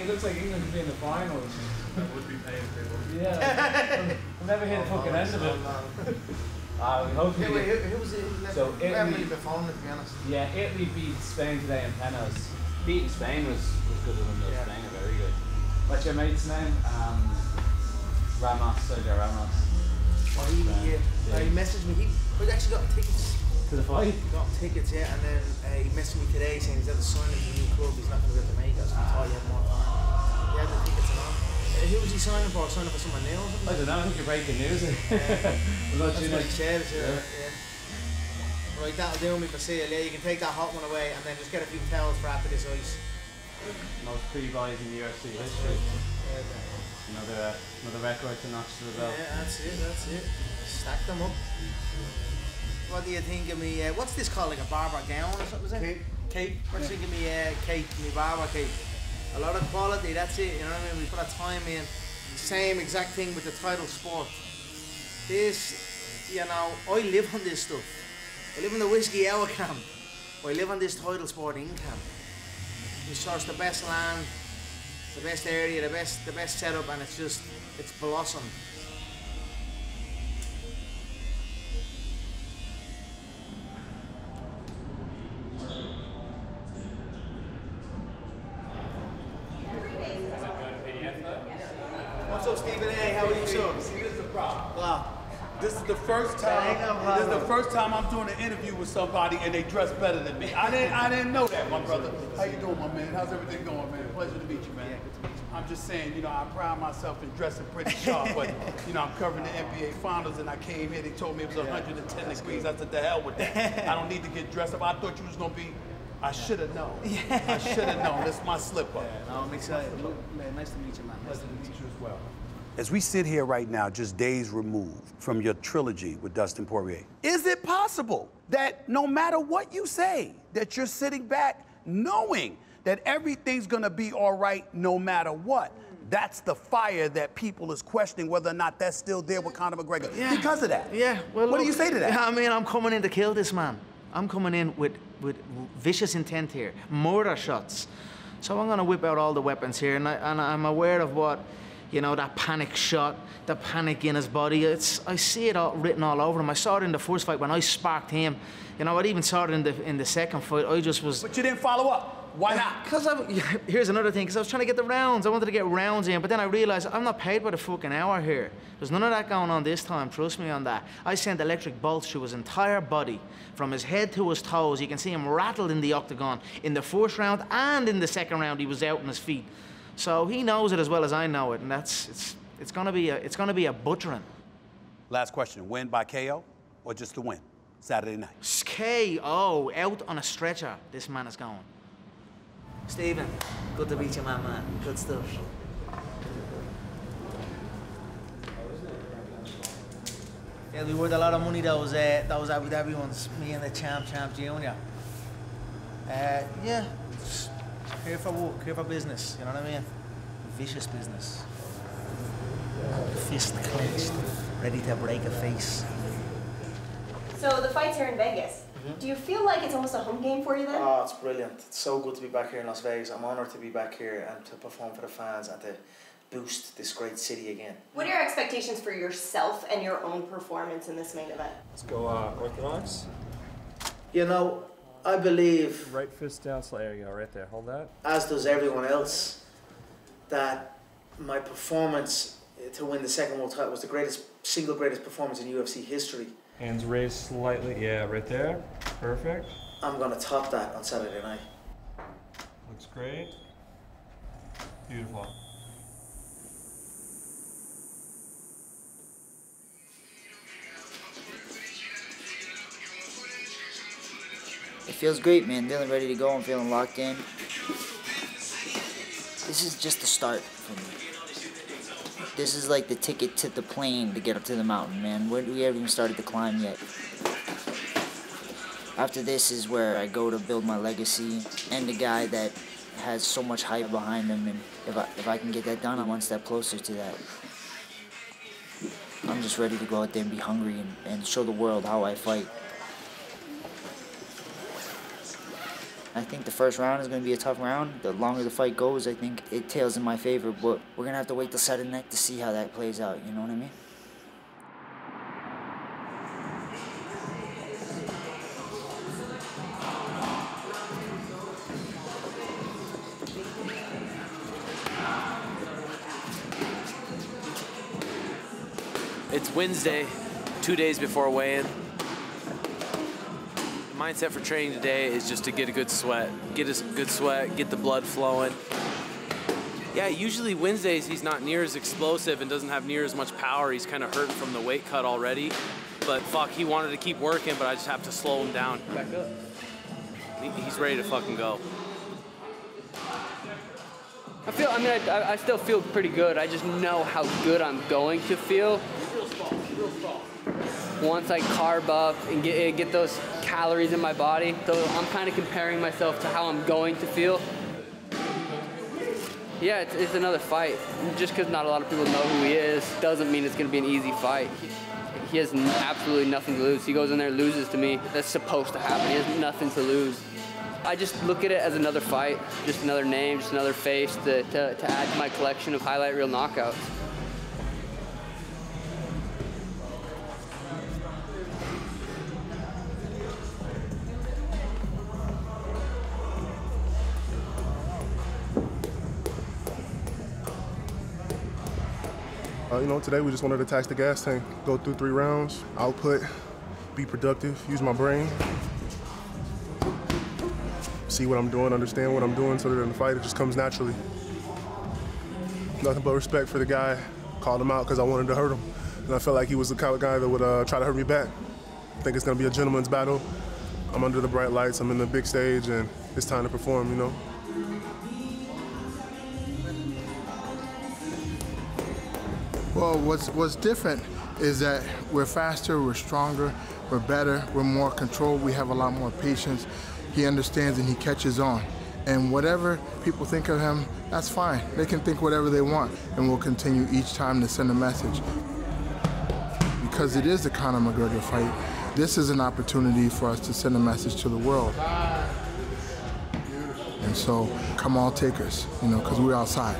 it looks like England could be in the finals. That would be painful. Yeah. I've never hit the fucking end of it. Uh, hopefully. Wait, wait, who, who was it? So I Italy- really been following it, to be honest. Yeah, Italy beat Spain today in penalties. Beating Spain was, was good of them though. Yeah. Spain are very good. What's your mate's name? Um, Ramos, Sergio Ramos. Oh, he, yeah. Yeah. Uh, he messaged me. He, we actually got tickets. To the fight? Got tickets, yeah, and then uh, he messaged me today saying he's at the signing of the new club. He's not going to be able to make it. So I thought he had more who was he signing for? Signing for someone new? I don't know, I think you're breaking news. I'm not That's what he said. Yeah. yeah. Right, that'll do me for sale. Yeah, you can take that hot one away and then just get a few towels for after this ice. Most pre-buys in the UFC history. Yeah, Another, another record to notch to the belt. yeah, that's it. That's it. Stack them up. What do you think of me? Uh, what's this called? Like a barber gown or something? Is it? Cape. Cape. What's thinking me? Uh, cape. Me barber cape. A lot of quality. That's it. You know what I mean? We put our time in. Same exact thing with the title sport. This, you know, I live on this stuff. I live in the whiskey hour camp. I live on this title sport in camp. We source the best land, the best area, the best the best setup, and it's just it's blossomed. What's up, Stephen A? How are you, sir? See, this is the problem. Wow. This is the first time. This is the first time I'm doing an interview with somebody and they dress better than me. I didn't. I didn't know that, my brother. How you doing, my man? How's everything going, man? Pleasure to meet you, man. Yeah, good to meet. I'm just saying, you know, I pride myself in dressing pretty sharp, but you know, I'm covering the NBA Finals, and I came here. They told me it was 110 degrees. I said, "The hell with that. I don't need to get dressed up. I thought you was gonna be." I should have known. I should have known. That's my slip up. No, I'm excited. Man, nice to meet you, man. Nice to meet you. as well. As we sit here right now, just days removed from your trilogy with Dustin Poirier, is it possible that no matter what you say, that you're sitting back knowing that everything's gonna be all right no matter what? That's the fire that people is questioning whether or not that's still there with Conor McGregor. Yeah. Because of that. Yeah. Well, what do you say to that? I mean, I'm coming in to kill this man. I'm coming in with with vicious intent here, murder shots. So I'm gonna whip out all the weapons here, and, I, I'm aware of what, you know, that panic shot, the panic in his body. It's I see it all written all over him. I saw it in the first fight when I sparked him. You know, I even saw it in the in the second fight. I just was. But you didn't follow up. Why not? Because I'm, here's another thing, because I was trying to get the rounds. I wanted to get rounds in, but then I realized I'm not paid by the fucking hour here. There's none of that going on this time, trust me on that. I sent electric bolts through his entire body, from his head to his toes. You can see him rattled in the octagon in the first round and in the second round. He was out on his feet. So he knows it as well as I know it, and that's it's it's gonna be a it's gonna be a butchering. Last question: Win by KO or just the win? Saturday night. KO out on a stretcher. This man is going. Stephen, good to meet you, my man. Good stuff. Yeah, we worth a lot of money That was uh, was Abu Dhabi ones. Me and the champ, champ junior. Uh, yeah, here for work, here for business. You know what I mean? Vicious business. Fist clenched, ready to break a face. So the fights are in Vegas. Do you feel like it's almost a home game for you then? Oh, it's brilliant. It's so good to be back here in Las Vegas. I'm honoured to be back here and to perform for the fans and to boost this great city again. What are your expectations for yourself and your own performance in this main event? Let's go uh, orthodox. You know, I believe, Right fist down. So there you go. Right there. Hold that. as does everyone else, that my performance to win the second world title was the greatest, single greatest performance in UFC history. Hands raised slightly. Yeah, right there. Perfect. I'm going to top that on Saturday night. Looks great. Beautiful. It feels great, man. Feeling ready to go. I'm feeling locked in. This is just the start for me. This is like the ticket to the plane to get up to the mountain, man. We haven't even started the climb yet. After this is where I go to build my legacy and the guy that has so much hype behind him. And if I, if I can get that done, I'm one step closer to that. I'm just ready to go out there and be hungry and, and show the world how I fight. I think the first round is going to be a tough round. The longer the fight goes, I think it tails in my favor. But we're going to have to wait till Saturday night to see how that plays out. You know what I mean? It's Wednesday, two days before weigh-in. Mindset for training today is just to get a good sweat, get a good sweat, get the blood flowing. Yeah, usually Wednesdays he's not near as explosive and doesn't have near as much power. He's kind of hurting from the weight cut already. But fuck, he wanted to keep working, but I just have to slow him down. Back up. He's ready to fucking go. I feel. I mean, I, I still feel pretty good. I just know how good I'm going to feel once I carb up and get get those calories in my body. So I'm kind of comparing myself to how I'm going to feel. Yeah, it's, it's another fight. Just because not a lot of people know who he is doesn't mean it's going to be an easy fight. He, has absolutely nothing to lose. He goes in there, loses to me. That's supposed to happen. He has nothing to lose. I just look at it as another fight, just another name, just another face to, to, to add to my collection of highlight reel knockouts. Uh, you know, today we just wanted to tax the gas tank, go through three rounds, output, be productive, use my brain, see what I'm doing, understand what I'm doing, so that in the fight it just comes naturally. Nothing but respect for the guy. Called him out because I wanted to hurt him, and I felt like he was the kind of guy that would uh, try to hurt me back. I think it's gonna be a gentleman's battle. I'm under the bright lights. I'm in the big stage, and it's time to perform. You know. Well, what's what's different is that we're faster, we're stronger, we're better, we're more controlled, we have a lot more patience. He understands and he catches on. And whatever people think of him, that's fine. They can think whatever they want, and we'll continue each time to send a message. Because it is the Conor McGregor fight, this is an opportunity for us to send a message to the world. And so, come all takers, you know, because we're outside.